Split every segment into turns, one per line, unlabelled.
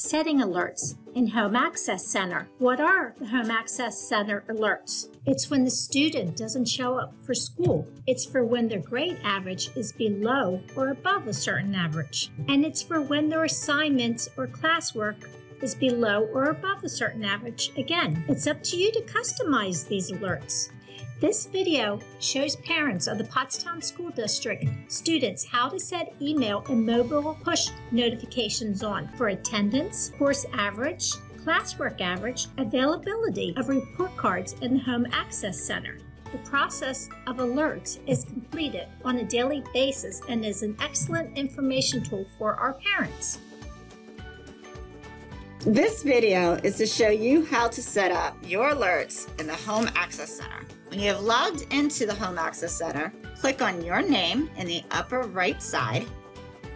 Setting alerts in Home Access Center. What are the Home Access Center alerts? It's when the student doesn't show up for school. It's for when their grade average is below or above a certain average. And it's for when their assignments or classwork is below or above a certain average. Again, it's up to you to customize these alerts. This video shows parents of the Pottstown School District students how to set email and mobile push notifications on for attendance, course average, classwork average, availability of report cards in the Home Access Center. The process of alerts is completed on a daily basis and is an excellent information tool for our parents.
This video is to show you how to set up your alerts in the Home Access Center. When you have logged into the Home Access Center, click on your name in the upper right side,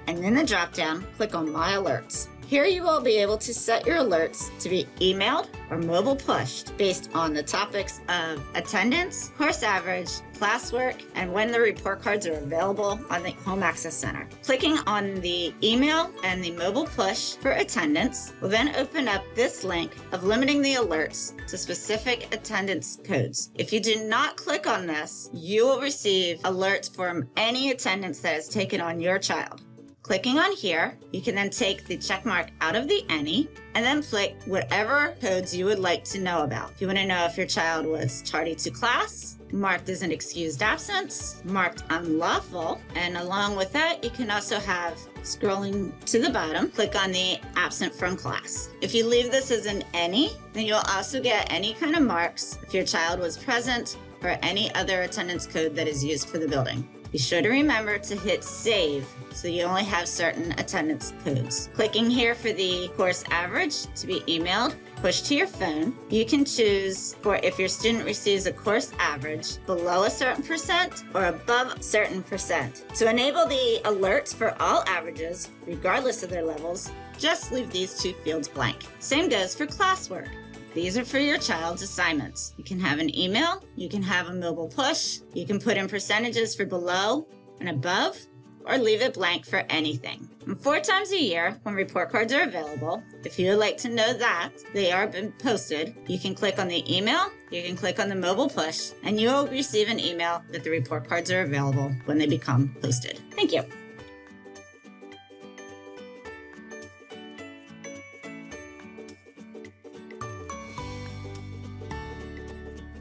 and in the drop-down, click on My Alerts. Here you will be able to set your alerts to be emailed or mobile pushed based on the topics of attendance, course average, classwork, and when the report cards are available on the Home Access Center. Clicking on the email and the mobile push for attendance will then open up this link of limiting the alerts to specific attendance codes. If you do not click on this, you will receive alerts from any attendance that is taken on your child. Clicking on here, you can then take the check mark out of the any and then click whatever codes you would like to know about. If you want to know if your child was tardy to class, marked as an excused absence, marked unlawful, and along with that, you can also have scrolling to the bottom, click on the absent from class. If you leave this as an any, then you'll also get any kind of marks if your child was present or any other attendance code that is used for the building. Be sure to remember to hit save so you only have certain attendance codes. Clicking here for the course average to be emailed, push to your phone. You can choose for if your student receives a course average below a certain percent or above a certain percent. To enable the alerts for all averages, regardless of their levels, just leave these two fields blank. Same goes for classwork. These are for your child's assignments. You can have an email, you can have a mobile push, you can put in percentages for below and above, or leave it blank for anything. And four times a year, when report cards are available, if you would like to know that they are been posted, you can click on the email, you can click on the mobile push, and you will receive an email that the report cards are available when they become posted. Thank you.